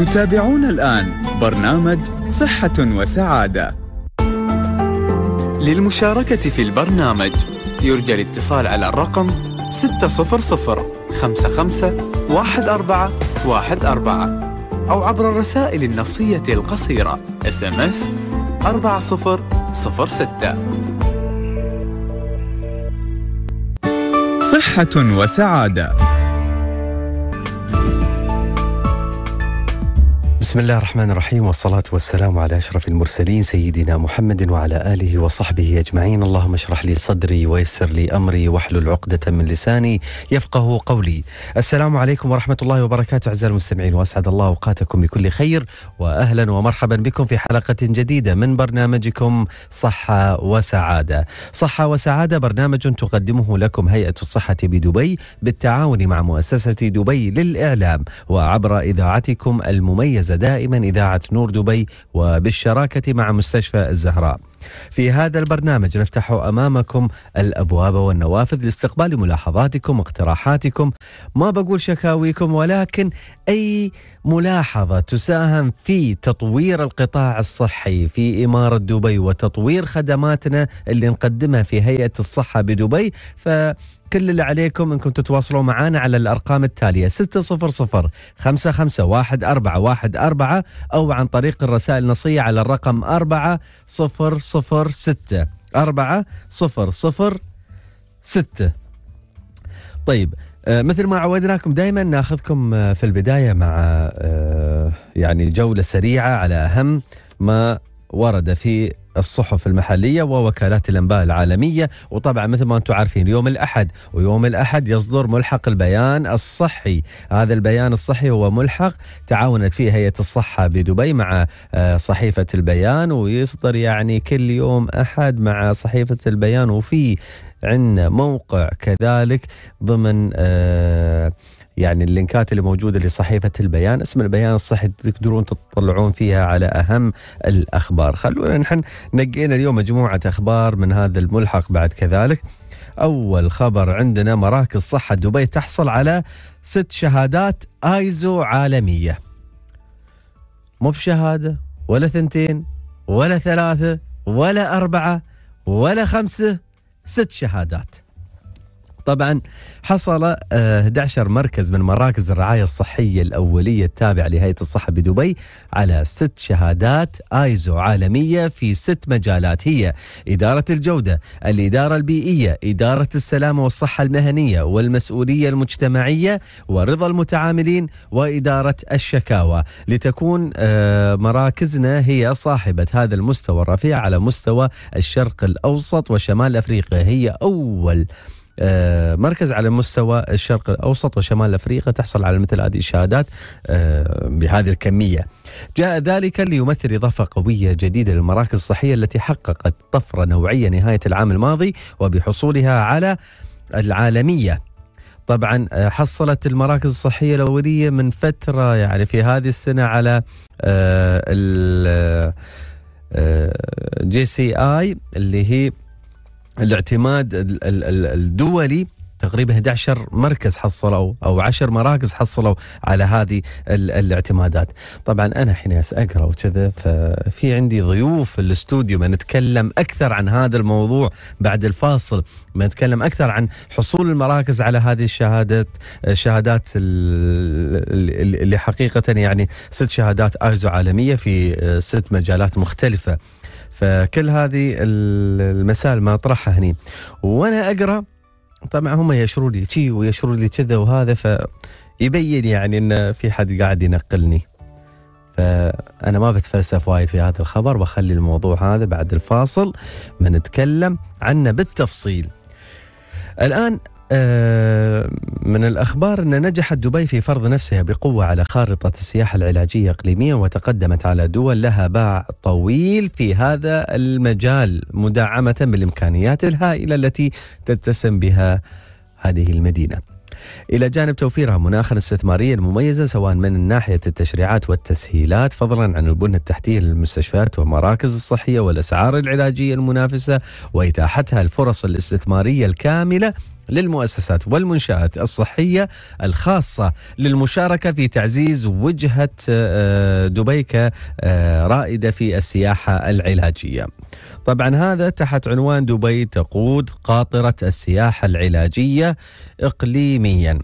تتابعون الآن برنامج صحة وسعادة. للمشاركة في البرنامج يرجى الاتصال على الرقم 600 55 14 14 أو عبر الرسائل النصية القصيرة SMS 4006 صحة وسعادة. بسم الله الرحمن الرحيم والصلاة والسلام على أشرف المرسلين سيدنا محمد وعلى آله وصحبه أجمعين. اللهم اشرح لي صدري ويسر لي أمري واحلل عقدة من لساني يفقه قولي. السلام عليكم ورحمة الله وبركاته أعزائي المستمعين وأسعد الله أوقاتكم بكل خير وأهلا ومرحبا بكم في حلقة جديدة من برنامجكم صحة وسعادة. صحة وسعادة برنامج تقدمه لكم هيئة الصحة بدبي بالتعاون مع مؤسسة دبي للإعلام وعبر إذاعتكم المميزة دائما إذاعة نور دبي وبالشراكة مع مستشفى الزهراء. في هذا البرنامج نفتح أمامكم الأبواب والنوافذ لاستقبال ملاحظاتكم واقتراحاتكم. ما بقول شكاويكم ولكن أي ملاحظة تساهم في تطوير القطاع الصحي في إمارة دبي وتطوير خدماتنا اللي نقدمها في هيئة الصحة بدبي. ف كل اللي عليكم إنكم تتواصلوا معنا على الأرقام التالية 600 551414 أو عن طريق الرسائل النصية على الرقم 4006 4006 طيب آه، مثل ما عودناكم دائما ناخذكم آه، في البداية مع آه، يعني جولة سريعة على أهم ما ورد في الصحف المحلية ووكالات الأنباء العالمية. وطبعا مثل ما أنتم عارفين يوم الأحد ويوم الأحد يصدر ملحق البيان الصحي. هذا البيان الصحي هو ملحق تعاونت فيه هيئة الصحة بدبي مع آه، صحيفة البيان ويصدر يعني كل يوم أحد مع صحيفة البيان. وفي عندنا موقع كذلك ضمن آه يعني اللينكات اللي موجودة لصحيفة البيان. اسم البيان الصحي تقدرون تطلعون فيها على أهم الأخبار. خلونا نحن نقينا اليوم مجموعة أخبار من هذا الملحق بعد كذلك. أول خبر عندنا مراكز صحة دبي تحصل على ست شهادات ايزو عالميه مو بشهادة ولا ثنتين ولا ثلاثة ولا أربعة ولا خمسة ست شهادات. طبعا حصل آه، 11 مركز من مراكز الرعاية الصحية الأولية التابعة لهيئة الصحة بدبي على ست شهادات آيزو عالمية في ست مجالات هي إدارة الجودة الإدارة البيئية إدارة السلامة والصحة المهنية والمسؤولية المجتمعية ورضا المتعاملين وإدارة الشكاوى. لتكون آه، مراكزنا هي صاحبة هذا المستوى الرفيع على مستوى الشرق الأوسط وشمال أفريقيا هي أول آه، مركز على مستوى الشرق الأوسط وشمال أفريقيا تحصل على مثل هذه الشهادات آه، بهذه الكمية. جاء ذلك ليمثل إضافة قوية جديدة للمراكز الصحية التي حققت طفرة نوعية نهاية العام الماضي وبحصولها على العالمية. طبعا آه، حصلت المراكز الصحية الأولية من فترة يعني في هذه السنة على JCI اللي هي الاعتماد ال- ال- ال- الدولي تقريبا 11 مركز حصلوا أو 10 مراكز حصلوا على هذه ال- الاعتمادات. طبعا أنا حين اقرا وكذا ففي عندي ضيوف في الاستوديو ما نتكلم أكثر عن هذا الموضوع بعد الفاصل ما نتكلم أكثر عن حصول المراكز على هذه الشهادات الشهادات ال- ال- اللي حقيقه يعني ست شهادات ايزو عالمية في ست مجالات مختلفة. فكل هذه ال- المسائل ما اطرحها هني. وأنا أقرأ طبعا هم يشروا لي شي ويشروا لي كذا وهذا فيبين يعني إن في حد قاعد ينقلني. فأنا ما بتفلسف وايد في هذا الخبر بخلي الموضوع هذا بعد الفاصل بنتكلم عنه بالتفصيل. الآن من الأخبار أن نجحت دبي في فرض نفسها بقوة على خارطة السياحة العلاجية إقليميا وتقدمت على دول لها باع طويل في هذا المجال مدعمة بالإمكانيات الهائلة التي تتسم بها هذه المدينة. إلى جانب توفيرها مناخا استثماريا مميزا سواء من ناحية التشريعات والتسهيلات فضلا عن البنى التحتية للمستشفيات والمراكز الصحية والأسعار العلاجية المنافسة وإتاحتها الفرص الاستثمارية الكاملة للمؤسسات والمنشآت الصحية الخاصة للمشاركة في تعزيز وجهة آه، دبي كرائدة في السياحة العلاجية. طبعا هذا تحت عنوان دبي تقود قاطرة السياحة العلاجية إقليميا.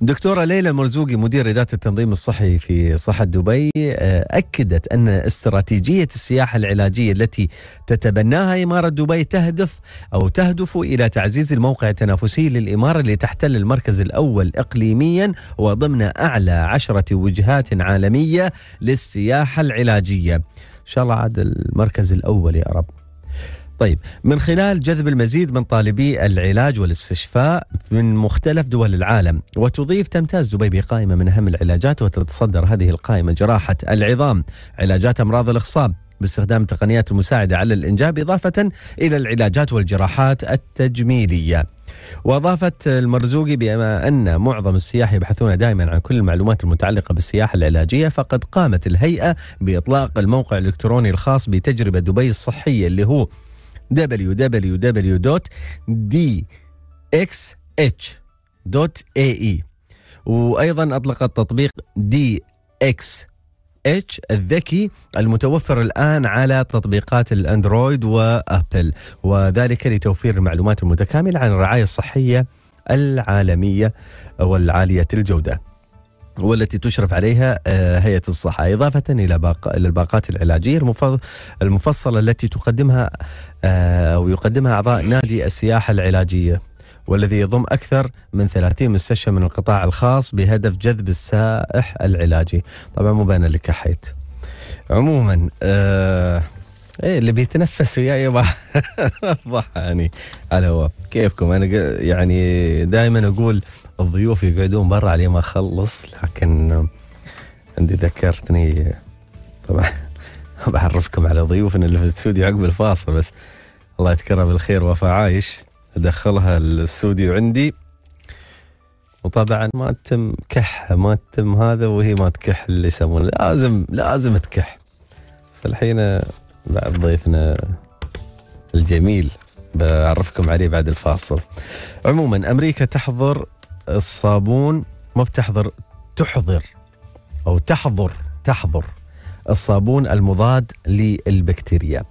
دكتورة ليلى المرزوقي مدير إدارة التنظيم الصحي في صحة دبي آه، أكدت أن استراتيجية السياحة العلاجية التي تتبناها إمارة دبي تهدف أو تهدف إلى تعزيز الموقع التنافسي للإمارة اللي تحتل المركز الأول إقليميا وضمن أعلى عشرة وجهات عالمية للسياحة العلاجية. إن شاء الله عاد المركز الأول يا رب. طيب من خلال جذب المزيد من طالبي العلاج والاستشفاء من مختلف دول العالم وتضيف تمتاز دبي بقائمة من أهم العلاجات وتتصدر هذه القائمة جراحة العظام. علاجات أمراض الإخصاب باستخدام التقنيات المساعدة على الإنجاب إضافة إلى العلاجات والجراحات التجميلية. وأضافت المرزوقي بما أن معظم السياح يبحثون دائما عن كل المعلومات المتعلقة بالسياحة العلاجية فقد قامت الهيئة بإطلاق الموقع الإلكتروني الخاص بتجربة دبي الصحية اللي هو www.dxh.ae وأيضا اطلقت تطبيق DXH الذكي المتوفر الآن على تطبيقات الأندرويد وأبل وذلك لتوفير المعلومات المتكاملة عن الرعاية الصحية العالمية والعالية الجودة. والتي تشرف عليها آه، هيئة الصحة. إضافة إلى باق... الباقات العلاجية المفصلة التي تقدمها آه، أو يقدمها أعضاء نادي السياحة العلاجية والذي يضم أكثر من 30 مستشفى من القطاع الخاص بهدف جذب السائح العلاجي. طبعا مو بين اللي كحيت عموما آه إيه اللي بيتنفس وياي ضحاني على هو كيفكم؟ أنا يعني دائما أقول الضيوف يقعدون برا علي ما أخلص لكن عندي ذكرتني طبعا بعرفكم على ضيوفنا اللي في الاستوديو عقب الفاصل بس الله يذكرها بالخير وفاء عايش. أدخلها الاستوديو عندي. وطبعا ما تم كح ما تم هذا وهي ما تكح اللي يسمونه. لازم لازم تكح. فالحين بعد ضيفنا الجميل بعرفكم عليه بعد الفاصل. عموما أمريكا تحظر الصابون ما بتحضر تحضر أو تحضر تحضر الصابون المضاد للبكتيريا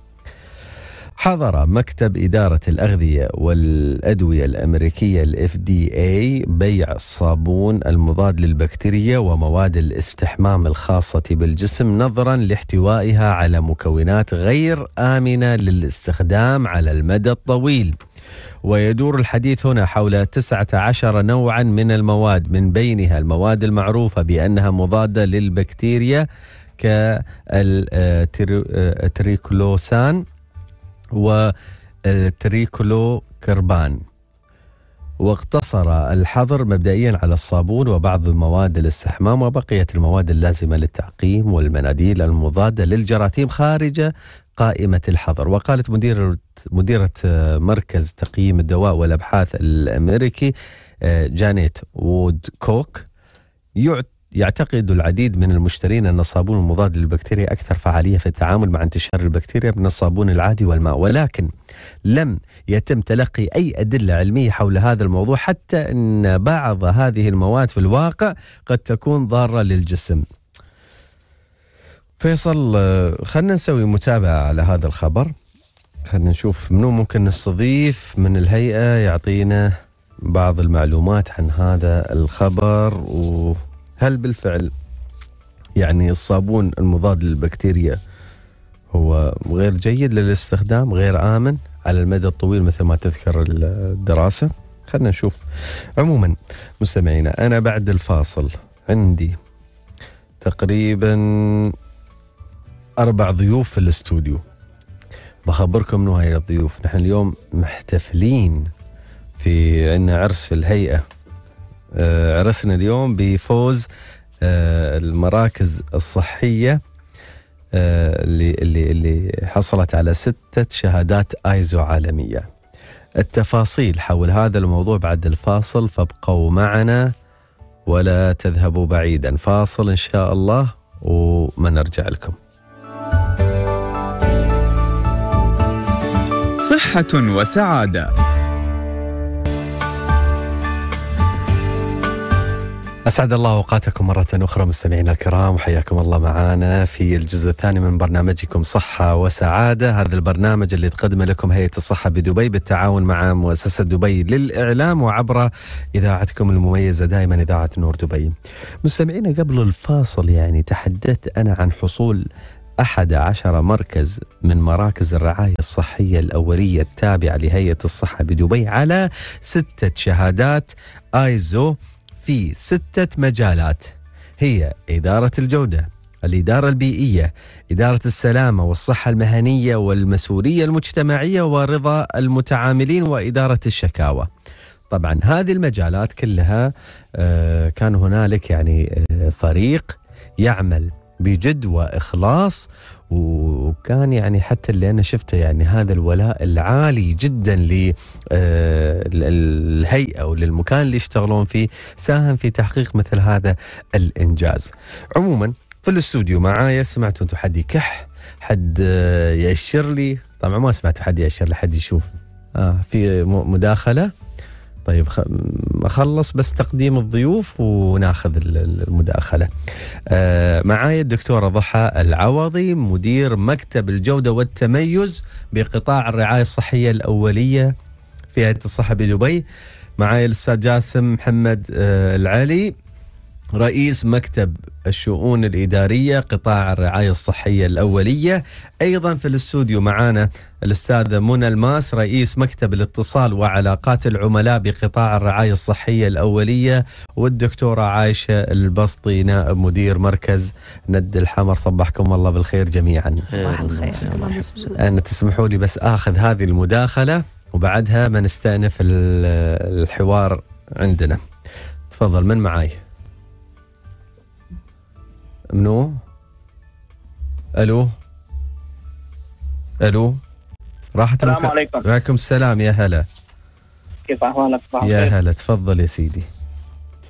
حظر مكتب إدارة الأغذية والأدوية الأمريكية دي اي بيع الصابون المضاد للبكتيريا ومواد الاستحمام الخاصة بالجسم نظرا لاحتوائها على مكونات غير آمنة للاستخدام على المدى الطويل. ويدور الحديث هنا حول 19 نوعا من المواد من بينها المواد المعروفة بأنها مضادة للبكتيريا كالتريكلوسان وتريكلوكربان. واقتصر الحظر مبدئيا على الصابون وبعض مواد الاستحمام وبقية المواد اللازمة للتعقيم والمناديل المضادة للجراثيم خارج قائمة الحظر. وقالت مديرة مديرة مركز تقييم الدواء والأبحاث الأمريكي جانيت وودكوك يعتقد العديد من المشترين أن الصابون المضاد للبكتيريا أكثر فعالية في التعامل مع انتشار البكتيريا من الصابون العادي والماء ولكن لم يتم تلقي أي أدلة علمية حول هذا الموضوع حتى أن بعض هذه المواد في الواقع قد تكون ضارة للجسم. فيصل خلنا نسوي متابعة على هذا الخبر. خلنا نشوف منو ممكن نستضيف من الهيئة يعطينا بعض المعلومات عن هذا الخبر و هل بالفعل يعني الصابون المضاد للبكتيريا هو غير جيد للاستخدام غير آمن على المدى الطويل مثل ما تذكر الدراسة؟ خلنا نشوف. عموما مستمعينا أنا بعد الفاصل عندي تقريبا أربع ضيوف في الاستوديو. بخبركم انه هاي الضيوف. نحن اليوم محتفلين في عندنا عرس في الهيئة. عرسنا اليوم بفوز آه، المراكز الصحية آه، اللي اللي اللي حصلت على ستة شهادات ايزو عالمية. التفاصيل حول هذا الموضوع بعد الفاصل فابقوا معنا ولا تذهبوا بعيدا، فاصل إن شاء الله وما نرجع لكم. صحة وسعادة أسعد الله أوقاتكم مرة أخرى مستمعينا الكرام وحياكم الله معنا في الجزء الثاني من برنامجكم صحة وسعادة. هذا البرنامج اللي تقدمه لكم هيئة الصحة بدبي بالتعاون مع مؤسسة دبي للإعلام وعبر إذاعتكم المميزة دائما إذاعة نور دبي. مستمعينا قبل الفاصل يعني تحدثت أنا عن حصول أحد عشر مركز من مراكز الرعاية الصحية الأولية التابعة لهيئة الصحة بدبي على ستة شهادات آيزو. في ستة مجالات. هي إدارة الجودة الإدارة البيئية إدارة السلامة والصحة المهنية والمسؤولية المجتمعية ورضا المتعاملين وإدارة الشكاوى. طبعا هذه المجالات كلها آه، كان هنالك يعني آه، فريق يعمل بجد وإخلاص وكان يعني حتى اللي أنا شفته يعني هذا الولاء العالي جدا للهيئه وللمكان اللي يشتغلون فيه ساهم في تحقيق مثل هذا الإنجاز. عموما في الاستوديو معايا سمعتوا أنتم حد يكح حد يأشر لي؟ طبعا ما سمعتوا حد يأشر لي حد يشوف. آه في مداخلة؟ طيب أخلص بس تقديم الضيوف وناخذ المداخلة. آه معاي الدكتورة ضحى العوضي مدير مكتب الجودة والتميز بقطاع الرعاية الصحية الأولية في هيئة الصحة بدبي. معاي الأستاذ جاسم محمد آه العلي رئيس مكتب الشؤون الإدارية قطاع الرعاية الصحية الأولية. أيضا في الاستوديو معانا الأستاذة منى الماس رئيس مكتب الاتصال وعلاقات العملاء بقطاع الرعاية الصحية الأولية والدكتورة عايشة البسطي نائب مدير مركز ند الحمر. صبحكم الله بالخير جميعا. صباح الخير. أنا تسمحوا لي بس آخذ هذه المداخلة وبعدها ما نستأنف الحوار عندنا. تفضل من معاي؟ منو؟ ألو؟ ألو؟ راحت السلام عليكم. وعليكم السلام يا هلا. كيف أحوالك؟ يا هلا تفضل يا سيدي.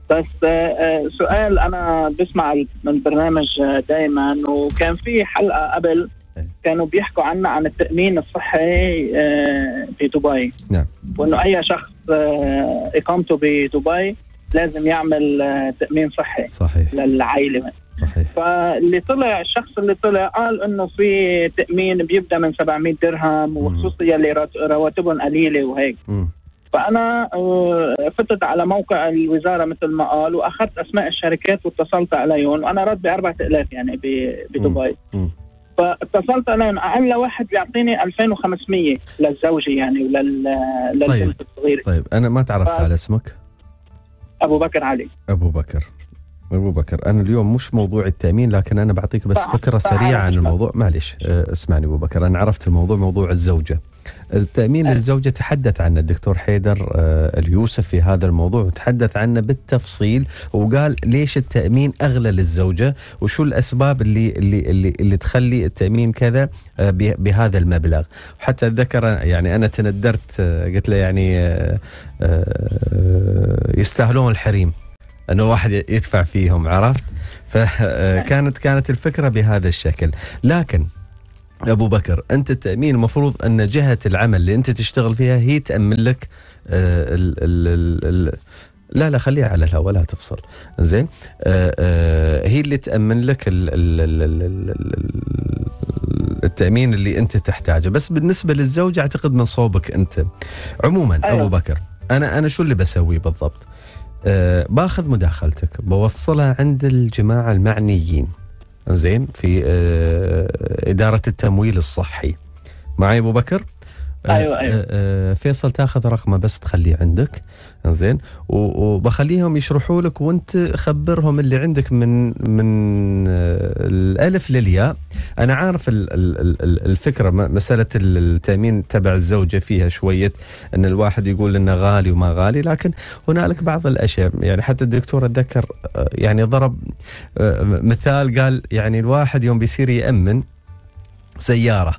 بس آه، سؤال أنا بسمع من برنامج دائما وكان في حلقة قبل إيه. كانوا بيحكوا عنا عن التأمين الصحي آه، في دبي. نعم. وإنه أي شخص آه، إقامته بدبي لازم يعمل تأمين صحي صحيح. للعائلة. صحيح. فاللي طلع الشخص اللي طلع قال إنه في تأمين بيبدأ من 700 درهم وخصوصا اللي رواتبهم قليلة وهيك. مم. فأنا آه، فتت على موقع الوزارة مثل ما قال وأخذت أسماء الشركات واتصلت عليهم. وأنا راتبي 4000 يعني بدبي. فاتصلت عليهم. أقل واحد بيعطيني 2500 للزوجة يعني ولل للبنت طيب. الصغيرة. طيب أنا ما تعرفت ف... على اسمك؟ أبو بكر علي. أبو بكر. أبو بكر أنا اليوم مش موضوع التأمين لكن أنا بعطيك بس فكرة سريعة عن الموضوع. معلش آه، اسمعني أبو بكر أنا عرفت الموضوع موضوع الزوجة. التأمين للزوجة تحدث عنه الدكتور حيدر آه، اليوسف في هذا الموضوع وتحدث عنه بالتفصيل وقال ليش التأمين أغلى للزوجة وشو الأسباب اللي اللي اللي, اللي تخلي التأمين كذا بهذا المبلغ. وحتى ذكر يعني أنا تندرت قلت له يعني يستاهلون الحريم. إنه واحد يدفع فيهم عرفت؟ فكانت كانت الفكرة بهذا الشكل. لكن أبو بكر أنت التامين المفروض أن جهة العمل اللي أنت تشتغل فيها هي تأمن لك آه، ال ال ال لا لا خليها على الهواء لا تفصل. زين؟ آه، آه، هي اللي تأمن لك ال ال ال ال التأمين اللي أنت تحتاجه. بس بالنسبة للزوجه أعتقد من صوبك أنت. عموما أيوه. ابو بكر أنا أنا شو اللي بسويه بالضبط؟ أه باخذ مداخلتك بوصلها عند الجماعة المعنيين. زين في أه إدارة التمويل الصحي. معي أبو بكر؟ أيوه أيوه. آه، آه، فيصل تاخذ رقمه بس تخليه عندك. زين وبخليهم يشرحوا لك وانت خبرهم اللي عندك من من آه، الألف للياء. أنا عارف الفكرة مسألة التأمين تبع الزوجة فيها شوية إن الواحد يقول إنه غالي وما غالي لكن هنالك بعض الأشياء. يعني حتى الدكتور أتذكر يعني ضرب مثال قال يعني الواحد يوم بيصير يأمن سيارة.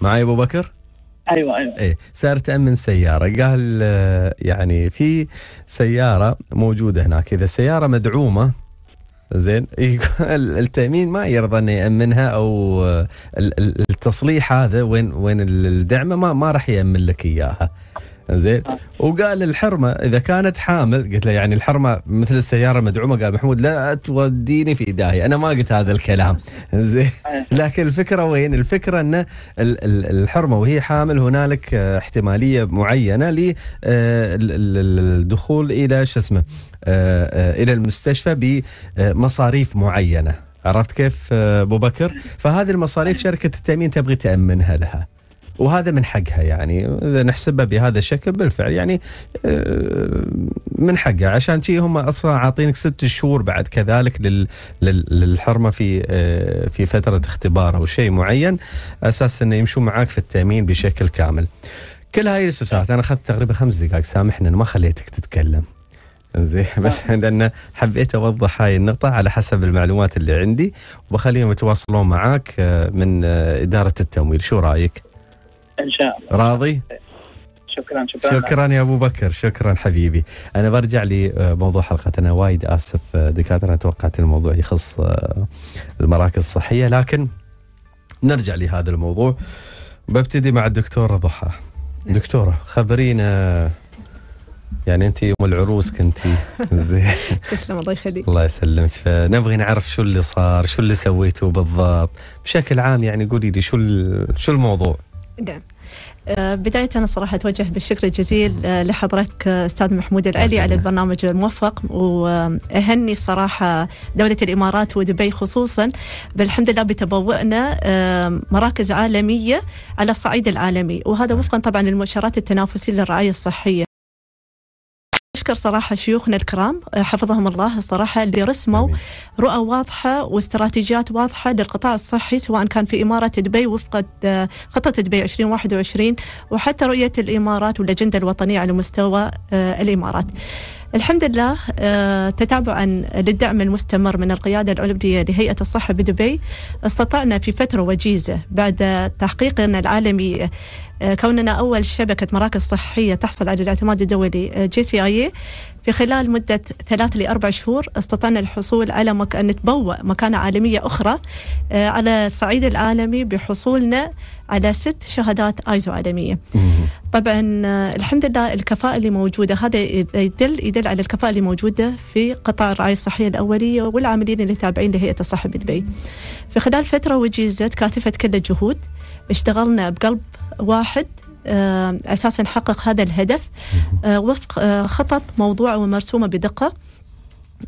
معي أبو بكر؟ أيوه أيوه. إيه صار تأمن سيارة. قال آه، يعني في سيارة موجودة هناك. إذا السيارة مدعومة زين التأمين ما يرضى إنه يأمنها أو التصليح هذا وين وين الدعمه ما ما راح يأمن لك إياها. زين. وقال الحرمة إذا كانت حامل قلت له يعني الحرمة مثل السيارة المدعومة قال محمود لا توديني في داهيه أنا ما قلت هذا الكلام. زين. لكن الفكرة وين؟ الفكرة إن الحرمة وهي حامل هنالك احتمالية معينة للدخول إلى شو اسمه إلى المستشفى بمصاريف معينة. عرفت كيف أبو بكر؟ فهذه المصاريف شركة التأمين تبغي تأمنها لها. وهذا من حقها يعني إذا نحسبها بهذا الشكل بالفعل يعني آه، من حقها عشان شي هم أصلا عاطينك ست شهور بعد كذلك للحرمة في آه، في فترة اختبار أو شيء معين أساس إنه يمشون معاك في التأمين بشكل كامل. كل هاي الاستفسارات أنا أخذت تقريبا خمس دقائق سامحني أنا ما خليتك تتكلم. زين بس لأن حبيت أوضح هاي النقطة على حسب المعلومات اللي عندي وبخليهم يتواصلون معاك آه، من إدارة التمويل شو رأيك؟ إن شاء الله. راضي؟ شكرا شكرا. شكرا يا أبو بكر شكرا حبيبي. أنا برجع لموضوع حلقتنا. وايد آسف دكاترة أنا توقعت الموضوع يخص آه، المراكز الصحية لكن نرجع لهذا الموضوع. ببتدي مع الدكتورة ضحى. دكتورة خبرينا. يعني أنت يوم العروس كنتي. زين. تسلم الله يخليك. الله يسلمك. فنبغي نعرف شو اللي صار شو اللي سويته بالضبط. بشكل عام يعني قولي لي شو شو الموضوع؟ نعم. آه، بداية أنا صراحة أتوجه بالشكر الجزيل آه، لحضرتك آه، أستاذ محمود العلي على البرنامج الموفق وأهني صراحة دولة الإمارات ودبي خصوصا بالحمد لله بتبوئنا مراكز عالمية على الصعيد العالمي. وهذا وفقا طبعا للمؤشرات التنافسية للرعاية الصحية. نشكر صراحة شيوخنا الكرام آه، حفظهم الله الصراحة اللي رسموا رؤى واضحة واستراتيجيات واضحة للقطاع الصحي سواء كان في إمارة دبي وفق خطة دبي 2021 وحتى رؤية الإمارات والأجندة الوطنية على مستوى آه، الإمارات. الحمد لله تتابعا للدعم المستمر من القيادة العليا لهيئة الصحة بدبي. استطعنا في فترة وجيزة بعد تحقيقنا العالمي آه، كوننا أول شبكة مراكز صحية تحصل على الاعتماد الدولي JCI في خلال مدة ثلاث لأربع شهور استطعنا الحصول على مك... أن نتبوأ مكانة عالمية أخرى آه، على الصعيد العالمي بحصولنا على ست شهادات ايزو عالمية. طبعا آه، الحمد لله الكفاءة اللي موجودة هذا يدل يدل على الكفاءة اللي موجودة في قطاع الرعاية الصحية الأولية والعاملين اللي تابعين لهيئة الصحة بدبي. في خلال فترة وجيزت كاتفة كل الجهود اشتغلنا بقلب واحد آه، أساسا نحقق هذا الهدف. آه، وفق آه، خطط موضوعه ومرسومة بدقة.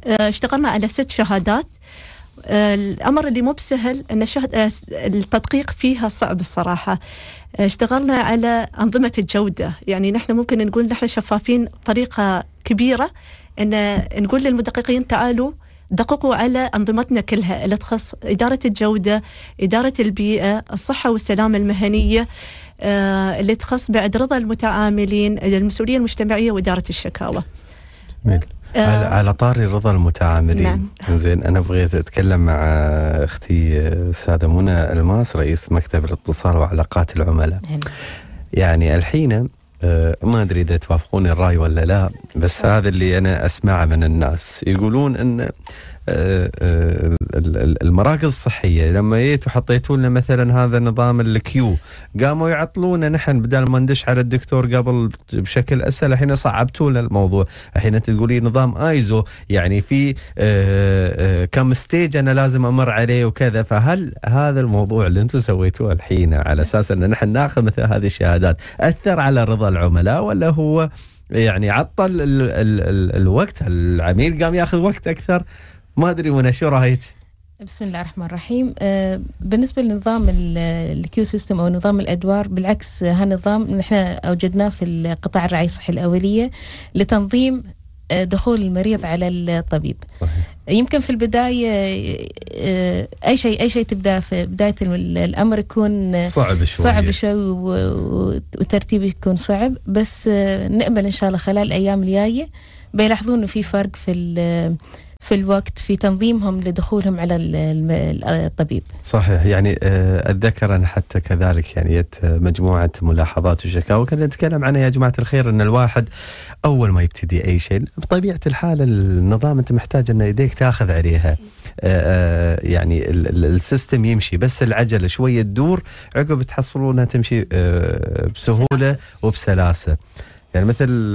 اشتغلنا على ست شهادات. الأمر اللي مو بسهل أن التدقيق فيها صعب الصراحة. اشتغلنا على أنظمة الجودة. يعني نحن ممكن نقول نحن شفافين بطريقة كبيرة أن نقول للمدققين تعالوا دققوا على أنظمتنا كلها. اللي تخص إدارة الجودة إدارة البيئة الصحة والسلامة المهنية. آه، اللي تخص بعد رضا المتعاملين المسؤولية المجتمعية وإدارة الشكاوى. مين. آه على طاري رضا المتعاملين. نعم. زين أنا بغيت أتكلم مع أختي أستاذة منى الماس رئيس مكتب الاتصال وعلاقات العملاء. يعني الحين آه، ما أدري إذا توافقون الرأي ولا لا بس هذا اللي أنا أسمعه من الناس. يقولون إن آه، آه، المراكز الصحية لما جيتوا حطيتوا لنا مثلا هذا نظام ال queue قاموا يعطلونا نحن بدل ما ندش على الدكتور قبل بشكل أسهل الحين صعبتوا لنا الموضوع. الحين أنت تقولين نظام آيزو يعني في آه، كم stage أنا لازم أمر عليه وكذا فهل هذا الموضوع اللي أنتم سويتوه الحين على أساس أن نحن ناخذ مثل هذه الشهادات أثر على رضا العملاء ولا هو يعني عطل ال ال ال الوقت؟ العميل قام ياخذ وقت أكثر؟ ما أدري منى شو رايك؟ بسم الله الرحمن الرحيم. آه، بالنسبة لنظام ال queue system أو نظام الأدوار بالعكس هالنظام نحن أوجدناه في القطاع الرعاية الصحية الأولية لتنظيم آه، دخول المريض على الطبيب. صحيح. يمكن في البداية آه، أي شيء أي شيء تبدأ في بداية الأمر يكون صعب شوي صعب شوي وترتيبه يكون صعب. بس نأمل إن شاء الله خلال الأيام الجاية. بيلاحظون إنه في فرق في في الوقت في تنظيمهم لدخولهم على الطبيب. صحيح. يعني آه، أتذكر أنا حتى كذلك يعني جت مجموعة ملاحظات وشكاوى كنا نتكلم عنها يا جماعة الخير أن الواحد أول ما يبتدي أي شيء بطبيعة الحال النظام أنت محتاج أن يديك تأخذ عليها. آه، آه، يعني ال system يمشي بس العجلة شوية تدور عقب تحصلونها تمشي بسهولة وبسلاسة. يعني مثل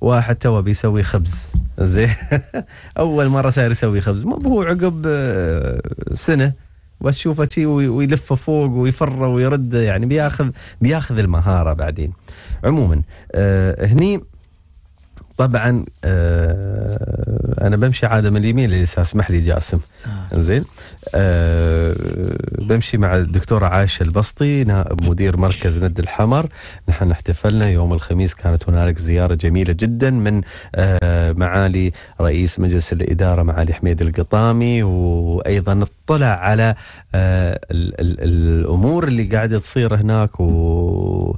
واحد تو بيسوي خبز. زين. أول مرة صاير يسوي خبز. مو هو عقب آه، سنة. وتشوفه شي ويلفه فوق ويفره ويرد يعني بياخذ بياخذ المهارة بعدين. عموما آه هني طبعا آه أنا بمشي عادة من اليمين لليسار اسمح لي جاسم. آه. زين آه بمشي مع الدكتوره عائشه البسطي نائب مدير مركز ند الحمر. نحن احتفلنا يوم الخميس كانت هنالك زيارة جميلة جدا من آه معالي رئيس مجلس الإدارة معالي حميد القطامي وأيضا اطلع على آه ال ال الأمور اللي قاعدة تصير هناك و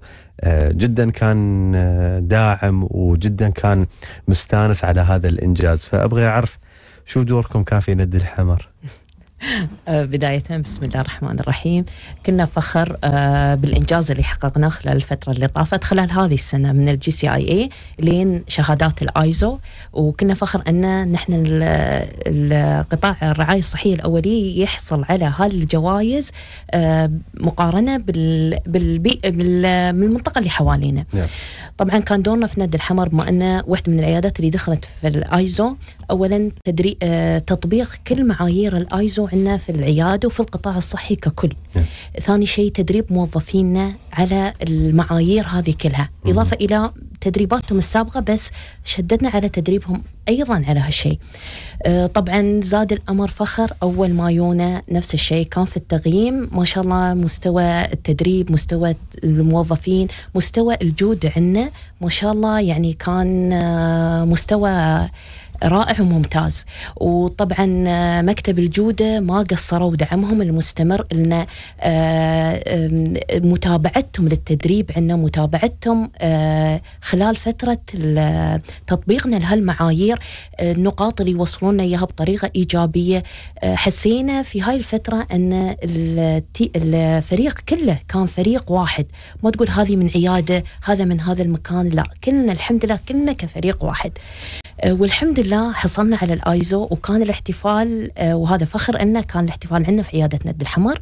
جدا كان آه، داعم وجدا كان مستانس على هذا الإنجاز. فأبغى أعرف شو دوركم كان في ند الحمر. آه، بداية بسم الله الرحمن الرحيم. كنا فخر آه، بالإنجاز اللي حققناه خلال الفترة اللي طافت خلال هذه السنة من ال JCIA لين شهادات الايزو وكنا فخر أن نحن القطاع الرعاية الصحية الأولية يحصل على هالجوائز آه، مقارنة بالمنطقة اللي حوالينا. نعم. طبعا كان دورنا في ند الحمر بما أن واحدة من العيادات اللي دخلت في الايزو أولا تدري تطبيق كل معايير الايزو عندنا في العيادة وفي القطاع الصحي ككل. نعم. ثاني شيء تدريب موظفينا على المعايير هذه كلها، إضافة إلى تدريباتهم السابقة بس شددنا على تدريبهم أيضا على هالشيء. آه طبعا زاد الأمر فخر أول ما يونا نفس الشيء كان في التقييم ما شاء الله مستوى التدريب، مستوى الموظفين، مستوى الجوده عندنا ما شاء الله يعني كان آه مستوى رائع وممتاز. وطبعا آه، مكتب الجودة ما قصروا دعمهم المستمر لنا آه، متابعتهم للتدريب عندنا متابعتهم آه، خلال فترة تطبيقنا لهالمعايير النقاط اللي يوصلون إياها بطريقة إيجابية. حسينا في هاي الفترة أن الفريق كله كان فريق واحد. ما تقول هذه من عيادة هذا من هذا المكان لا كلنا الحمد لله كلنا كفريق واحد. والحمد لله حصلنا على الآيزو وكان الاحتفال آه، وهذا فخر إنه كان الاحتفال عندنا في عيادة ند الحمر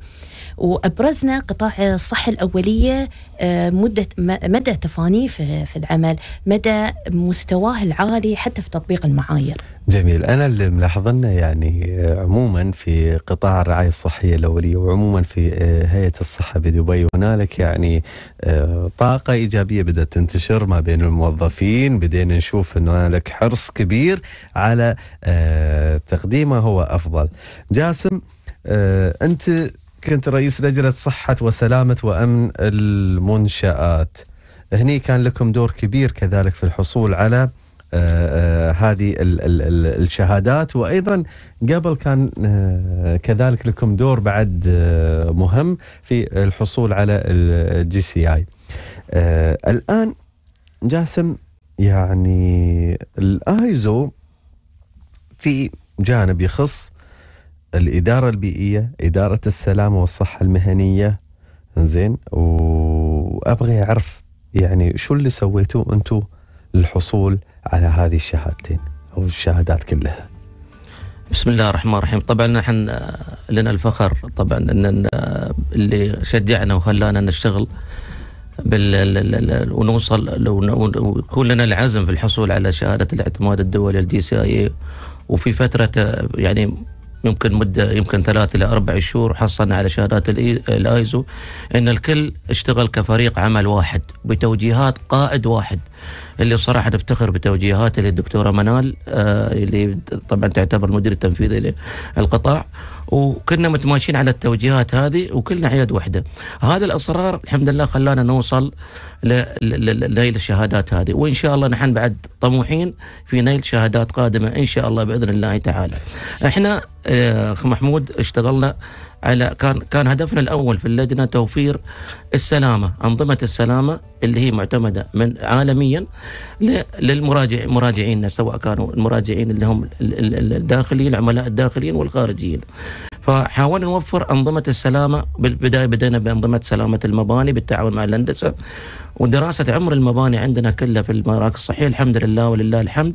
وأبرزنا قطاع الصحة الأولية آه، مدة مدى تفانيه في العمل، مدى مستواه العالي حتى في تطبيق المعايير. جميل، أنا اللي ملاحظنا يعني عموما في قطاع الرعاية الصحية الأولية وعموما في آه، هيئة الصحة بدبي هنالك يعني آه، طاقة إيجابية بدأت تنتشر ما بين الموظفين، بدينا نشوف إنه هنالك حرص كبير على تقديمه هو أفضل. جاسم أنت كنت رئيس لجنة صحة وسلامة وأمن المنشآت هني كان لكم دور كبير كذلك في الحصول على آه، آه، هذه الشهادات وأيضا قبل كان آه، كذلك لكم دور بعد مهم في الحصول على ال JCI. الآن جاسم يعني الآيزو في جانب يخص الإدارة البيئية إدارة السلامة والصحة المهنية. زين وأبغي أعرف يعني شو اللي سويتوه أنتم للحصول على هذه الشهادتين أو الشهادات كلها؟ بسم الله الرحمن الرحيم. طبعا نحن لنا الفخر طبعا أن اللي شجعنا وخلانا نشتغل بال ونوصل ويكون لنا العزم في الحصول على شهادة الاعتماد الدولي ال JCI وفي فترة يعني يمكن مدة يمكن ثلاث إلى أربع شهور حصلنا على شهادات الآيزو إن الكل اشتغل كفريق عمل واحد بتوجيهات قائد واحد. اللي بصراحة نفتخر بتوجيهات للدكتورة منال آه اللي طبعا تعتبر المدير التنفيذي للقطاع. وكنا متماشيين على التوجيهات هذه وكلنا عيد وحدة. هذا الأصرار الحمد لله خلانا نوصل لنيل الشهادات هذه. وإن شاء الله نحن بعد طموحين في نيل شهادات قادمة إن شاء الله بإذن الله تعالى. إحنا آه، أخ محمود اشتغلنا على كان كان هدفنا الأول في اللجنة توفير السلامة أنظمة السلامة اللي هي معتمدة من عالميا للمراجع مراجعينا سواء كانوا المراجعين اللي هم الداخليين العملاء الداخليين والخارجيين. فحاولنا نوفر أنظمة السلامة بالبداية بدينا بأنظمة سلامة المباني بالتعاون مع الهندسة. ودراسة عمر المباني عندنا كلها في المراكز الصحية الحمد لله ولله الحمد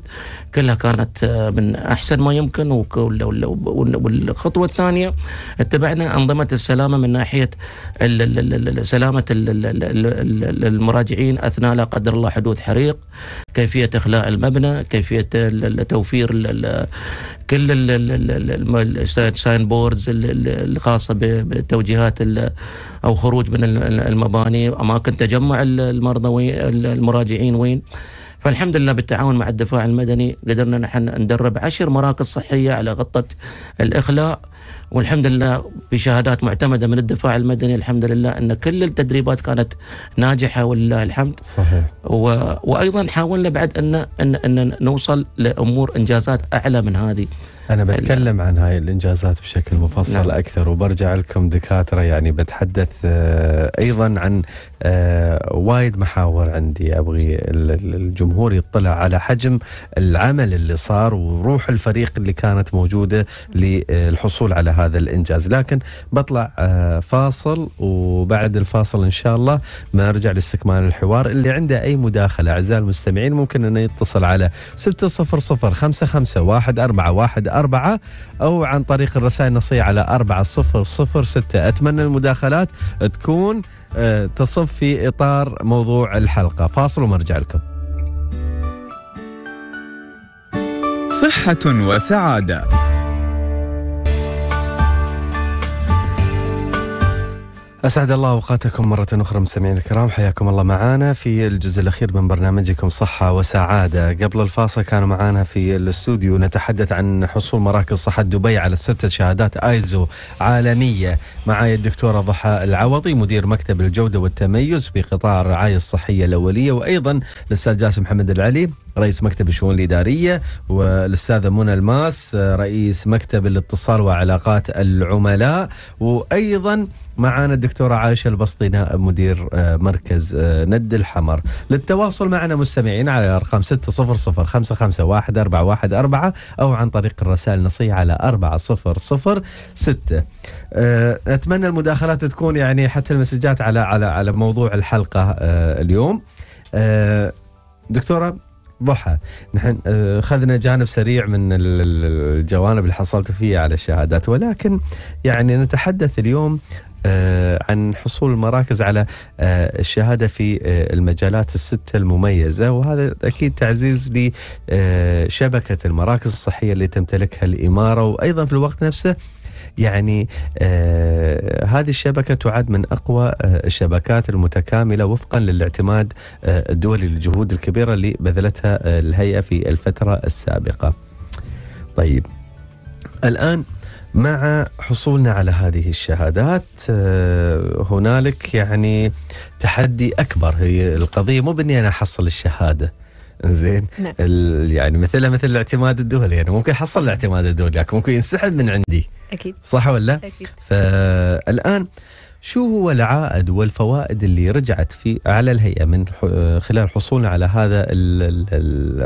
كلها كانت آه، من أحسن ما يمكن والخطوة الثانية اتبعنا أنظمة السلامة من ناحية سلامة المراجعين أثناء لا قدر الله حدوث حريق كيفية إخلاء المبنى كيفية توفير كل ال sign boards الخاصة بتوجيهات أو خروج من المباني أماكن تجمع المرضى وين المراجعين وين. فالحمد لله بالتعاون مع الدفاع المدني قدرنا نحن ندرب عشر مراكز صحية على غطة الإخلاء. والحمد لله بشهادات معتمدة من الدفاع المدني الحمد لله إن كل التدريبات كانت ناجحة ولله الحمد. صحيح. و... وأيضا حاولنا بعد ان ان أن نوصل لأمور إنجازات أعلى من هذه. أنا بتكلم عن هاي الإنجازات بشكل مفصل نعم. أكثر وبرجع لكم دكاترة يعني بتحدث آه، أيضا عن آه، وايد محاور عندي. أبغي الجمهور يطلع على حجم العمل اللي صار وروح الفريق اللي كانت موجودة للحصول على هذا الإنجاز. لكن بطلع آه، فاصل وبعد الفاصل إن شاء الله ما أرجع لاستكمال الحوار. اللي عنده أي مداخلة أعزائي المستمعين ممكن أنه يتصل على 600 55 14 أربعة أو عن طريق الرسائل النصية على أربعة صفر صفر ستة. أتمنى المداخلات تكون آه، تصف في إطار موضوع الحلقة. فاصل ومرجع لكم. صحة وسعادة. أسعد الله أوقاتكم مرة أخرى مستمعينا الكرام. حياكم الله معنا في الجزء الأخير من برنامجكم صحة وسعادة. قبل الفاصل كانوا معنا في الاستوديو نتحدث عن حصول مراكز صحة دبي على ستة شهادات آيزو عالمية. معي الدكتورة ضحى العوضي مدير مكتب الجودة والتميز بقطاع الرعاية الصحية الأولية وأيضا الأستاذ جاسم محمد العلي. رئيس مكتب الشؤون الإدارية والأستاذة منى الماس رئيس مكتب الاتصال وعلاقات العملاء وأيضا معنا الدكتورة عائشة البسطي نائب مدير آه، مركز آه، ند الحمر. للتواصل معنا مستمعين على أرقام 600 551 أو عن طريق الرسائل النصية على 4006 آه، أتمنى المداخلات تكون يعني حتى المسجات على على على موضوع الحلقة اليوم. دكتورة ضحى. نحن اخذنا جانب سريع من الجوانب اللي حصلت فيها على الشهادات. ولكن يعني نتحدث اليوم آه، عن حصول المراكز على آه، الشهادة في آه، المجالات الستة المميزة. وهذا أكيد تعزيز لشبكه المراكز الصحية اللي تمتلكها الإمارة. وأيضا في الوقت نفسه يعني آه هذه الشبكة تعد من أقوى آه الشبكات المتكاملة وفقا للاعتماد آه الدولي للجهود الكبيرة اللي بذلتها آه الهيئة في الفترة السابقة. طيب الآن مع حصولنا على هذه الشهادات هنالك يعني تحدي أكبر. هي القضية مو بإني أنا أحصل الشهادة زين نعم. يعني مثلها مثل الاعتماد الدولي يعني ممكن احصل الاعتماد الدولي لكن ممكن ينسحب من عندي أكيد صح ولا؟ أكيد فالآن شو هو العائد والفوائد اللي رجعت في على الهيئة من خلال حصولنا على هذا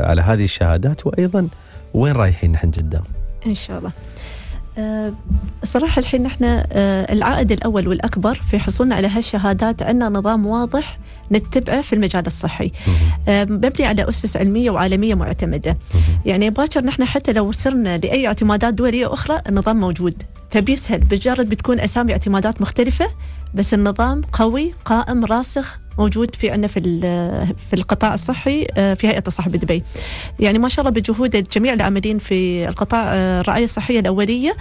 على هذه الشهادات وأيضا وين رايحين نحن قدام؟ إن شاء الله. آه، صراحة الحين نحن آه، العائد الأول والأكبر في حصولنا على هالشهادات عندنا نظام واضح نتبعه في المجال الصحي. آه، مبني على أسس علمية وعالمية معتمدة. يعني باكر نحن حتى لو صرنا لأي اعتمادات دولية أخرى النظام موجود. فبيسهل بجرد بتكون أسامي اعتمادات مختلفة بس النظام قوي قائم راسخ موجود في عندنا في في القطاع الصحي آه، في هيئة الصحة بدبي. يعني ما شاء الله بجهود جميع العاملين في القطاع آه، الرعاية الصحية الأولية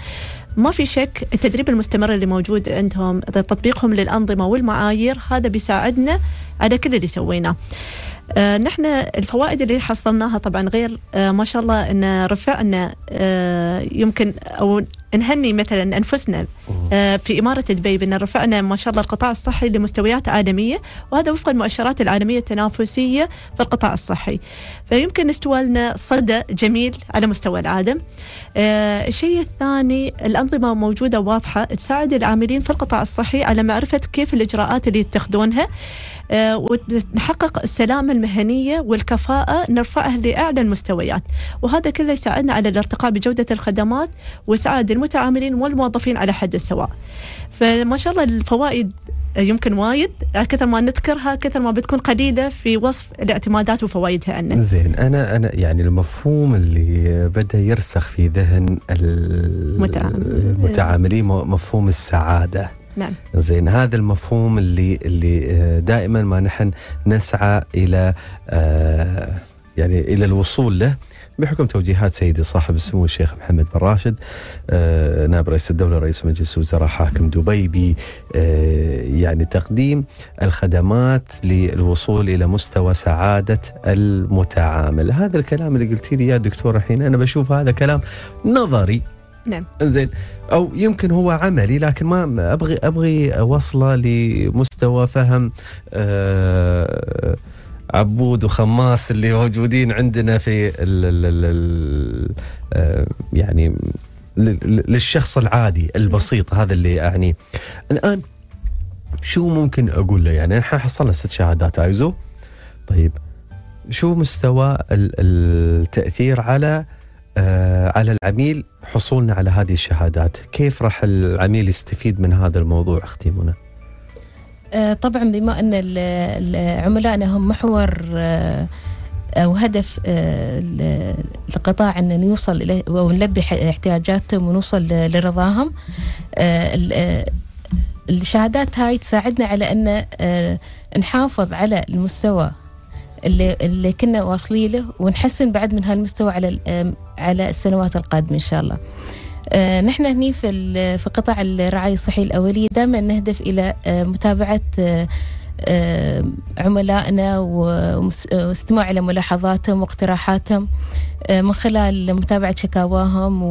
ما في شك التدريب المستمر اللي موجود عندهم تطبيقهم للأنظمة والمعايير هذا بيساعدنا على كل اللي سويناه. آه نحن الفوائد اللي حصلناها طبعا غير آه ما شاء الله إن رفعنا آه يمكن أو نهني مثلا أنفسنا في إمارة دبي بأن رفعنا ما شاء الله القطاع الصحي لمستويات عالمية وهذا وفق المؤشرات العالمية التنافسية في القطاع الصحي. فيمكن استوى لنا صدى جميل على مستوى العالم. الشيء الثاني الأنظمة موجودة واضحة تساعد العاملين في القطاع الصحي على معرفة كيف الإجراءات اللي يتخذونها. ونحقق السلامة المهنية والكفاءة نرفعها لأعلى المستويات وهذا كله يساعدنا على الارتقاء بجودة الخدمات ويساعد المتعاملين والموظفين على حد السواء فما شاء الله الفوائد يمكن وايد كثر ما نذكرها كثر ما بتكون قليلة في وصف الاعتمادات وفوائدها عنا. زين أنا أنا يعني المفهوم اللي بدا يرسخ في ذهن المتعاملين مفهوم السعادة. نعم. زين هذا المفهوم اللي اللي آه، دائما ما نحن نسعى إلى آه، يعني إلى الوصول له بحكم توجيهات سيدي صاحب السمو الشيخ محمد بن راشد آه، نائب رئيس الدولة رئيس مجلس وزراء حاكم دبي ب يعني تقديم الخدمات للوصول إلى مستوى سعادة المتعامل، هذا الكلام اللي قلتي لي يا دكتور الحين أنا بشوف هذا كلام نظري نعم. زين أو يمكن هو عملي لكن ما أبغي أبغي اوصله لمستوى فهم آه عبود وخماس اللي موجودين عندنا في ال ال ال ال يعني للشخص العادي البسيط هذا اللي يعني الآن شو ممكن أقول له؟ يعني إحنا حصلنا ست شهادات ايزو طيب شو مستوى التأثير على آه على العميل حصولنا على هذه الشهادات. كيف راح العميل يستفيد من هذا الموضوع أختي منى؟ آه، طبعا بما أن عملائنا هم محور آه، أو هدف آه، القطاع أن نوصل إليه ونلبي احتياجاتهم ونوصل لرضاهم. الشهادات هاي تساعدنا على أن نحافظ على المستوى اللي اللي كنا واصلين له ونحسن بعد من هالمستوى على على السنوات القادمة إن شاء الله. آه، نحن هني في في قطاع الرعاية الصحية الأولية دائما نهدف إلى آه، متابعة آه، عملائنا واستماع إلى ملاحظاتهم واقتراحاتهم من خلال متابعة شكاواهم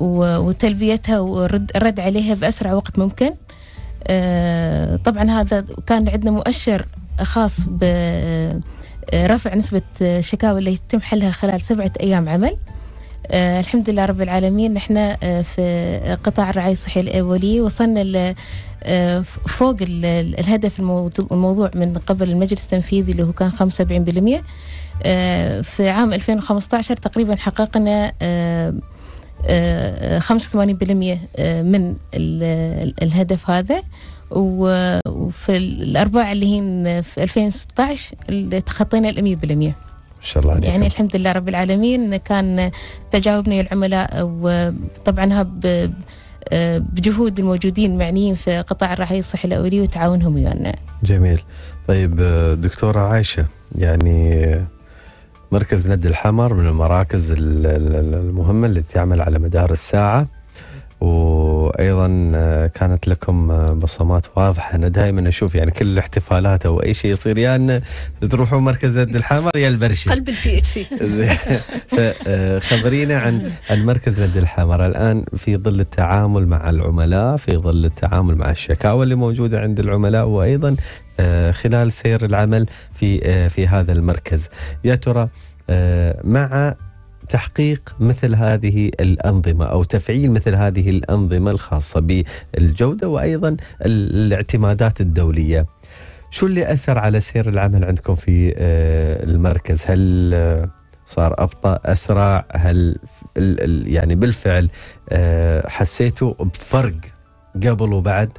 وتلبيتها والرد عليها بأسرع وقت ممكن. طبعا هذا كان عندنا مؤشر خاص برفع نسبة شكاوى اللي يتم حلها خلال سبعة أيام عمل. آه الحمد لله رب العالمين نحن آه في قطاع الرعاية الصحية الأولية وصلنا آه فوق الهدف الموضوع من قبل المجلس التنفيذي اللي هو كان 75% آه في عام 2015 تقريبا حققنا آه 85% آه، آه، من الهدف هذا. وفي الأرباع اللي هي في 2016 تخطينا ال 100% ما شاء الله عليكم. يعني الحمد لله رب العالمين كان تجاوبنا العملاء وطبعا بجهود الموجودين المعنيين في قطاع الرعاية الصحيه الاوليه وتعاونهم ويانا. جميل. طيب دكتورة عائشه يعني مركز ند الحمر من المراكز المهمة التي تعمل على مدار الساعة وأيضا آه، كانت لكم آه، بصمات واضحة. أنا دائما أشوف يعني كل الاحتفالات أو أي شيء يصير يا أن تروحون مركز ند الحمر يا البرشا. قلب ال PHC خبرينا عن عن مركز ند الحمر الآن في ظل التعامل مع العملاء في ظل التعامل مع الشكاوى اللي موجودة عند العملاء وأيضا آه، خلال سير العمل في في هذا المركز. يا ترى مع تحقيق مثل هذه الأنظمة أو تفعيل مثل هذه الأنظمة الخاصة بالجودة وأيضا الاعتمادات الدولية. شو اللي أثر على سير العمل عندكم في آه، المركز؟ هل آه، صار أبطأ أسرع؟ هل يعني بالفعل آه، حسيتوا بفرق قبل وبعد؟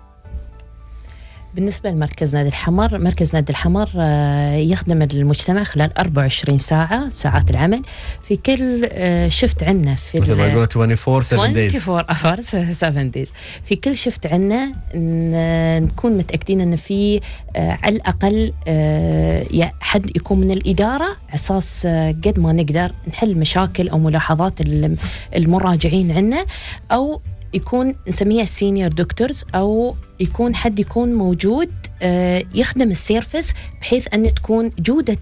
بالنسبة لمركز نادي الحمر مركز نادي الحمر آه، يخدم المجتمع خلال 24 ساعة ساعات العمل في كل شفت آه، عنا في مثل ما يقولوا 24 7 days. 24 hours 7 days. في كل شفت عنا نكون متأكدين أن في آه، على الأقل حد يكون من الإدارة على أساس قد ما نقدر نحل مشاكل أو ملاحظات المراجعين عنا أو يكون نسميها senior doctors أو يكون حد يكون موجود آه، يخدم ال service بحيث أن تكون جودة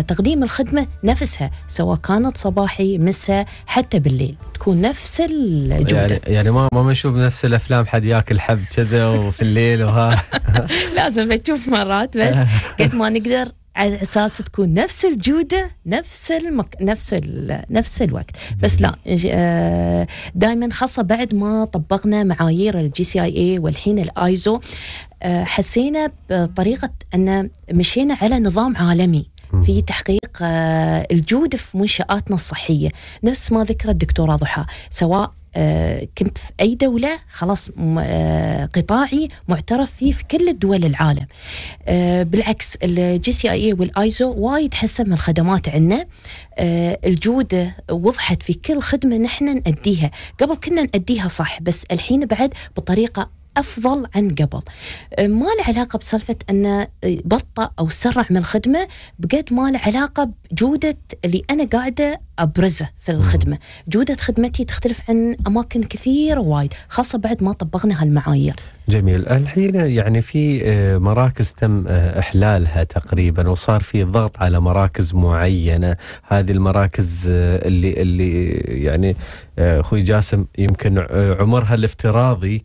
تقديم الخدمة نفسها سواء كانت صباحي مساء حتى بالليل تكون نفس الجوده يعني, يعني ما ما نشوف نفس الأفلام حد ياكل حب كذا وفي الليل وها. لازم تشوف مرات بس قد ما نقدر على أساس تكون نفس الجودة نفس المك... نفس ال... نفس الوقت. بس لا آه، دائما خاصة بعد ما طبقنا معايير ال JCIA والحين الايزو آه، حسينا بطريقة أن مشينا على نظام عالمي. في تحقيق آه، الجودة في منشآتنا الصحية. نفس ما ذكرت الدكتوره ضحى سواء كنت في أي دولة خلاص قطاعي معترف فيه في كل الدول العالم. بالعكس ال JCIA والايزو وايد حسن من الخدمات عندنا. الجودة وضحت في كل خدمة نحن نأديها. قبل كنا نأديها صح بس الحين بعد بطريقة أفضل عن قبل. ما له علاقة بسالفة أنه بطأ أو سرع من الخدمة. بقد ما له علاقة بجودة اللي أنا قاعدة أبرزه في الخدمة. جودة خدمتي تختلف عن أماكن كثيرة وايد خاصة بعد ما طبقنا هالمعايير. جميل. الحين يعني في آه، مراكز تم إحلالها تقريبا وصار في ضغط على مراكز معينة. هذه المراكز اللي اللي يعني أخوي جاسم يمكن عمرها الافتراضي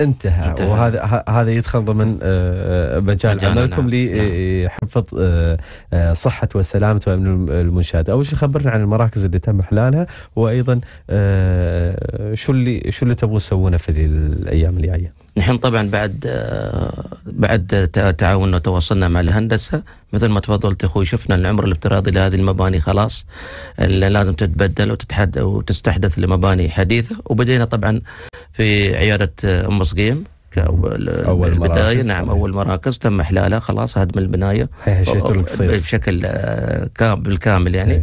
انتهى, انتهى. وهذا هذا يدخل ضمن آه، مجال عملكم لحفظ نعم. آه، صحة وسلامة وأمن المنشآت أول شيء خبرنا عن المراكز اللي تم احلالها وأيضا شو اللي شو اللي تبغون تسوونه في الأيام الجاية نحن طبعا بعد بعد تعاوننا وتواصلنا مع الهندسة مثل ما تفضلت أخوي شفنا العمر الافتراضي لهذه المباني خلاص لازم تتبدل وتتحد وتستحدث لمباني حديثة. وبدينا طبعا في عيادة أم صقيم أول البداية. نعم أول مراكز. تم إحلالها خلاص هدم البناية. بشكل آه، بالكامل يعني. هي.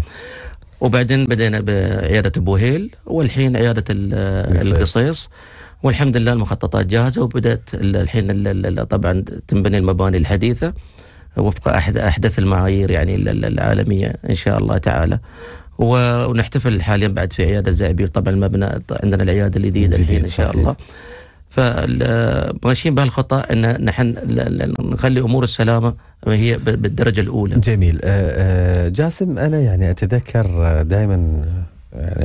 وبعدين بدينا بعيادة أبو هيل والحين عيادة القصيص. والحمد لله المخططات جاهزة وبدأت الحين طبعا تنبني المباني الحديثة وفق احد أحدث المعايير يعني العالمية إن شاء الله تعالى. ونحتفل حاليا بعد في عيادة زعبير طبعا المبنى عندنا العيادة الجديده الحين إن شاء الله. فماشيين بهالخطة إن نحن نخلي أمور السلامة هي بالدرجة الأولى. جميل. جاسم أنا يعني أتذكر دائما يعني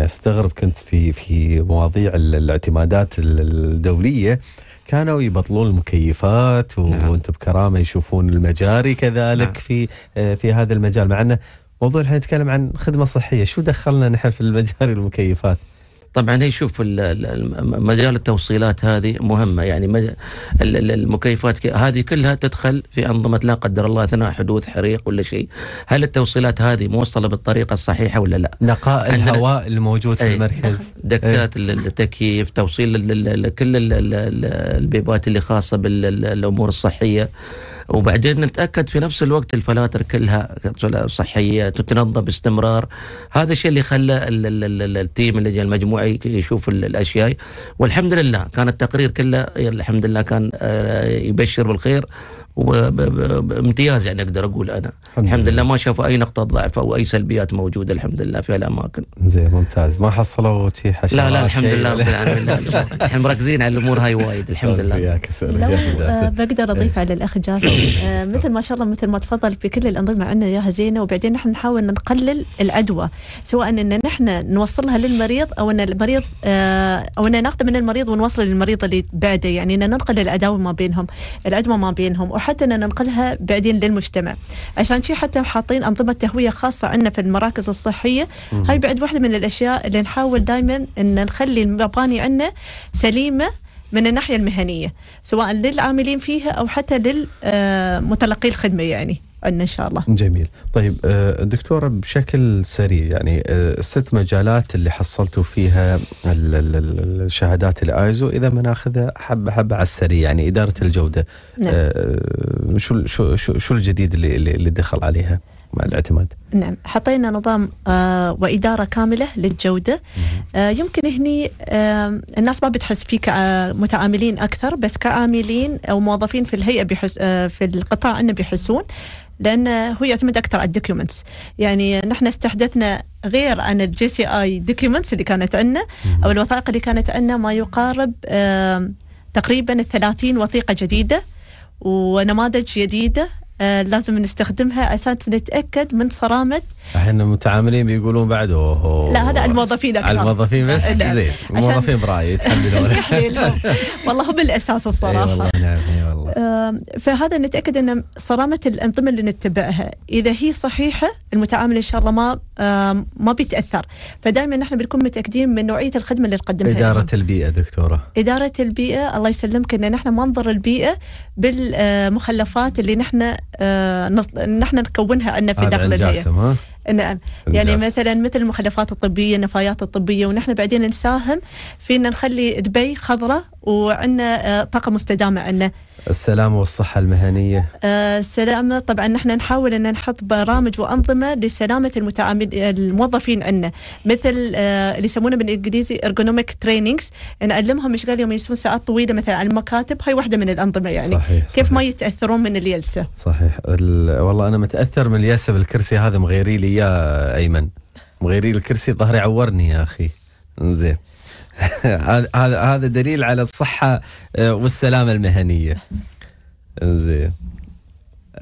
أستغرب كنت في في مواضيع الاعتمادات الدولية كانوا يبطلون المكيفات نعم. وانت بكرامة يشوفون المجاري كذلك نعم. في في هذا المجال مع انه موضوع الحين نتكلم عن خدمة صحية شو دخلنا نحن في المجاري والمكيفات طبعا هي شوف مجال التوصيلات هذه مهمة. يعني المكيفات هذه كلها تدخل في أنظمة لا قدر الله أثناء حدوث حريق ولا شيء. هل التوصيلات هذه موصلة بالطريقة الصحيحة ولا لا؟ نقاء الهواء الموجود في المركز. دكتات أي. التكييف توصيل كل البيبات اللي خاصة بالامور الصحية. وبعدين نتأكد في نفس الوقت الفلاتر كلها صحية تتنظم باستمرار. هذا الشيء اللي خلى التيم اللي المجموعة يشوف الأشياء. والحمد لله كان التقرير كله الحمد لله كان آه، يبشر بالخير. وبامتياز يعني أقدر أقول أنا. الحمد, الحمد لله ما شافوا أي نقطة ضعف أو أي سلبيات موجودة الحمد لله في الأماكن. زين ممتاز. ما حصلوا شيء حشرات؟ لا لا الحمد لله رب العالمين. إحنا مركزين على الأمور هاي وايد الحمد لله. وياك لو آه بقدر أضيف على الأخ جاسم. آه مثل ما شاء الله مثل ما تفضل في كل الأنظمة عندنا اياها زينه وبعدين نحن نحاول نقلل العدوى سواء ان نحن نوصلها للمريض أو إن المريض آه أو ان ناخذ من المريض ونوصل للمريض اللي بعده. يعني ان ننقل العداوه ما بينهم. العدوى ما بينهم. وحتى أن ننقلها بعدين للمجتمع. عشان شي حتى حاطين أنظمة تهوية خاصة عندنا في المراكز الصحية. هاي بعد واحدة من الأشياء اللي نحاول دائما أن نخلي المباني عندنا سليمة من الناحية المهنية سواء للعاملين فيها أو حتى للمتلقي الخدمة يعني. عندنا إن شاء الله. جميل، طيب آه، دكتورة بشكل سريع يعني آه، الست مجالات اللي حصلتوا فيها الشهادات الآيزو إذا بناخذها حبه حبه على السريع يعني إدارة الجودة نعم. آه، شو شو شو الجديد اللي اللي دخل عليها؟ مع الاعتماد نعم حطينا نظام آه وإدارة كاملة للجودة آه يمكن هني آه الناس ما بتحس فيه كمتعاملين أكثر بس كعاملين أو موظفين في الهيئة بيحس آه في القطاع أنه بيحسون لأن هو يعتمد أكثر على ال documents. يعني نحن استحدثنا غير عن ال JCI documents اللي كانت عندنا أو الوثائق اللي كانت عندنا ما يقارب تقريبا 30 وثيقة جديدة ونماذج جديدة. آه لازم نستخدمها. أساس نتاكد من صرامة. إحنا المتعاملين بيقولون بعد اوه. لا هذا الموظفين أكثر الموظفين بس؟ زين. الموظفين براي يتحملون والله هو بالاساس الصراحة. إي والله نعم إي والله. آه فهذا نتأكد إن صرامة الأنظمة اللي نتبعها. إذا هي صحيحة المتعامل إن شاء الله ما آه ما بيتأثر. فدائما نحن بنكون متأكدين من نوعية الخدمة اللي نقدمها إدارة البيئة دكتورة. إدارة البيئة الله يسلمك إن نحن ما البيئة بالمخلفات اللي نحن آه نحن نكونها عندنا في داخل الهيئة. نعم. يعني مثلا مثل المخلفات الطبية النفايات الطبية ونحن بعدين نساهم في إن نخلي دبي خضراء وعندنا طاقة مستدامة عندنا. السلامة والصحة المهنية. آه السلامة. طبعا نحن نحاول أن نحط برامج وأنظمة لسلامة المتعامل الموظفين عندنا مثل آه اللي يسمونه بالإنجليزي ergonomic trainings. نعلمهم إيش قال يوم يجلسون ساعات طويلة مثلا على المكاتب. هاي واحدة من الأنظمة يعني. صحيح كيف صحيح ما يتأثرون من الجلسة صحيح. ال- والله أنا متأثر من الياسة بالكرسي هذا مغيري لي إياه أيمن. مغيري الكرسي ظهري عورني يا أخي. زين هذا هذا دليل على الصحة آه، والسلامة المهنية. زين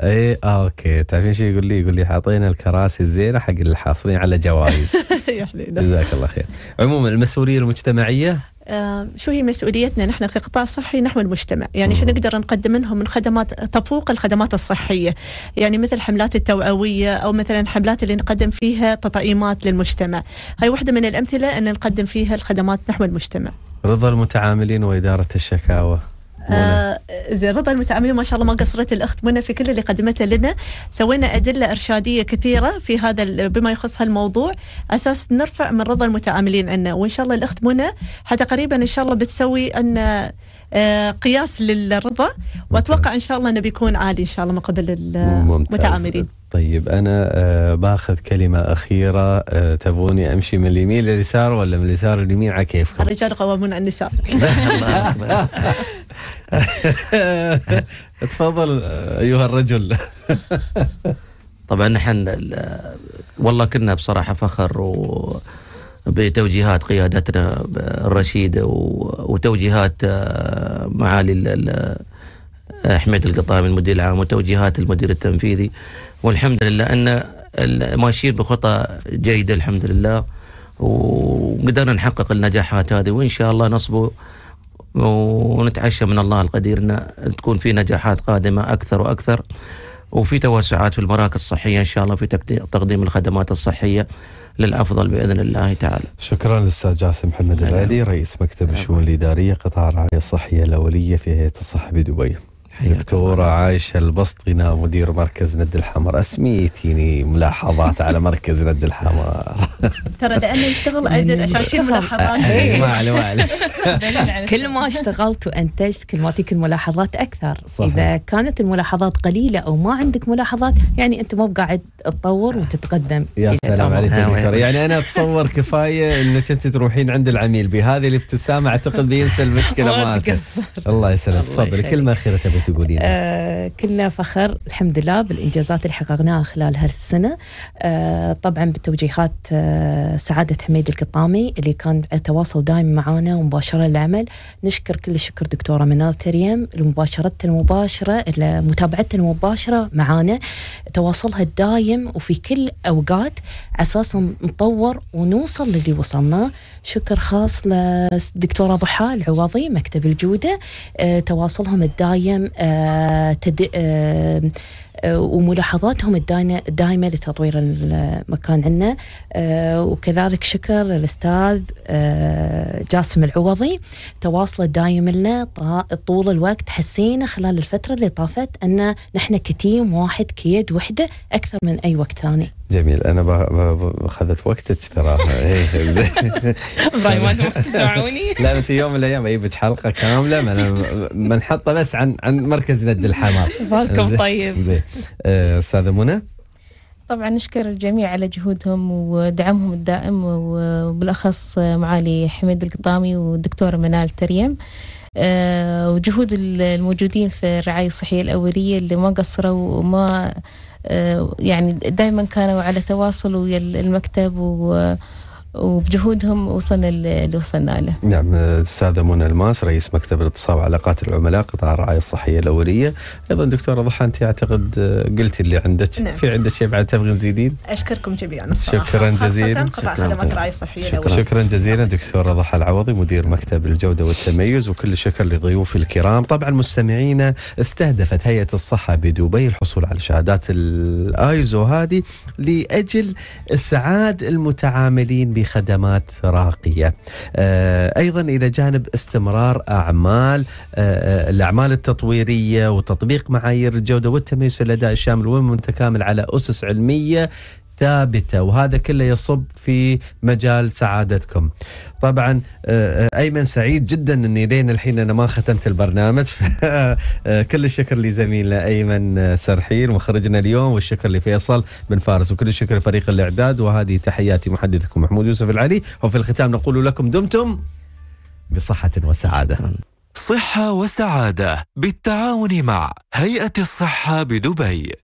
اي آه okay. تعرفين شو يقول لي؟ يقول لي حاطين الكراسي الزينة حق الحاصلين على جوائز. يعني جزاك الله خير. عموما المسؤولية المجتمعية؟ آه، شو هي مسؤوليتنا؟ نحن كقطاع صحي نحو المجتمع. يعني شو نقدر نقدم لهم من خدمات تفوق الخدمات الصحية؟ يعني مثل حملات التوعوية أو مثلا حملات اللي نقدم فيها تطعيمات للمجتمع. هاي واحدة من الأمثلة أن نقدم فيها الخدمات نحو المجتمع. رضا المتعاملين وإدارة الشكاوى. آه زين رضا المتعاملين ما شاء الله ما قصرت الأخت منى في كل اللي قدمته لنا. سوينا أدلة إرشادية كثيرة في هذا بما يخص هالموضوع. أساس نرفع من رضا المتعاملين عنا. وإن شاء الله الأخت منى حتى قريبا إن شاء الله بتسوي أن آه قياس للرضا. وأتوقع إن شاء الله إنه بيكون عالي إن شاء الله من قبل المتعاملين. طيب أنا آه باخذ كلمة أخيرة. آه تبوني أمشي من اليمين لليسار ولا من اليسار لليمين؟ على كيفكم؟ الرجال قوامون على النساء. تفضل أيها الرجل. طبعا نحن ال- والله كنا بصراحة فخر و بتوجيهات قيادتنا الرشيده وتوجيهات آه، معالي ال- ال- حميد القطامي المدير العام وتوجيهات المدير التنفيذي والحمد لله أن ماشيين بخطى جيدة الحمد لله وقدرنا نحقق النجاحات هذه وإن شاء الله نصبو ونتعشى من الله القدير إن تكون في نجاحات قادمة أكثر وأكثر وفي توسعات في المراكز الصحية إن شاء الله في تقدي- تقديم الخدمات الصحية للأفضل بإذن الله تعالى. شكرا للأستاذ جاسم محمد. العلي رئيس مكتب الشؤون الإدارية قطاع الرعاية الصحية الأولية في هيئة الصحة بدبي. دكتورة الله. عايشة البسطينة مدير مركز ند الحمر اسميتيني ملاحظات على مركز ند الحمر ترى لأنه يشتغل عدل عشان يشيل ملاحظات ما عليه ما عليه كل ما اشتغلت وأنتجت كل ما تجيك الملاحظات أكثر صحيح. إذا كانت الملاحظات قليلة أو ما عندك ملاحظات يعني أنت مو قاعد تطور وتتقدم يا سلام. عليك دكتور. يعني أنا أتصور كفاية إنك أنت تروحين عند العميل بهذه الابتسامة أعتقد بينسى المشكلة ما مالته. الله يسلمك الله تفضلي. كلمه اخيره تبي تقولين آه كلنا فخر الحمد لله بالإنجازات اللي حققناها خلال هالسنة. آه طبعا بتوجيهات آه سعادة حميد القطامي اللي كان تواصل دائم معنا ومباشرة للعمل نشكر كل الشكر دكتورة منال تريم لمباشرتها المباشرة متابعتها المباشرة معنا تواصلها الدايم وفي كل أوقات أساسا نطور ونوصل للي وصلنا. شكر خاص للدكتوره ضحى العوضي مكتب الجودة. آه، تواصلهم الدايم تد... آه، آه، وملاحظاتهم الدايمة لتطوير المكان عندنا. آه، وكذلك شكر للأستاذ آه، جاسم العوضي. تواصله دايم لنا طول الوقت حسينا خلال الفترة اللي طافت أن نحن كتيم واحد كيد وحدة أكثر من أي وقت ثاني. جميل. أنا ب- ب- أخذت وقتك ترى. إيه، ما تسمعوني لا أنت يوم من الأيام أجيبك حلقة كاملة من منحطة بس عن عن مركز ند الحمار بالكم زين. طيب. زين. آه، أستاذة منى؟ طبعا نشكر الجميع على جهودهم ودعمهم الدائم وبالأخص معالي حميد القطامي والدكتورة منال تريم. آه، وجهود الموجودين في الرعاية الصحية الأولية اللي ما قصروا وما يعني دائما كانوا على تواصل ويا المكتب و- وبجهودهم وصلنا اللي وصلنا له نعم الاستاذه منى الماس رئيس مكتب الاتصال وعلاقات العملاء قطاع الرعاية الصحية الأولية أيضا دكتورة ضحى أنت أعتقد آه، قلتي اللي عندك نعم. في عندك شيء بعد تبغين تزيدين أشكركم جميعا الصراحة شكراً جزيلاً. قطاع. خدمات الرعاية الصحية شكراً. الأولية. شكرا جزيلا دكتورة ضحى العوضي مدير مكتب الجودة والتميز وكل الشكر لضيوفي الكرام طبعا مستمعينا استهدفت هيئة الصحة بدبي الحصول على شهادات الايزو هذه لأجل اسعاد المتعاملين بخدمات راقية. آه، أيضا إلى جانب استمرار أعمال آه، آه، الأعمال التطويرية وتطبيق معايير الجودة والتميز في الأداء الشامل والمتكامل على أسس علمية ثابتة وهذا كله يصب في مجال سعادتكم. طبعا آه، آه، أيمن سعيد جدا إني لين الحين أنا ما ختمت البرنامج. كل الشكر لزميلنا أيمن سرحيل. مخرجنا اليوم والشكر لفيصل بن فارس وكل الشكر لفريق الإعداد. وهذه تحياتي محدثكم محمود يوسف العلي. وفي الختام نقول لكم دمتم بصحة وسعادة. صحة وسعادة بالتعاون مع هيئة الصحة بدبي.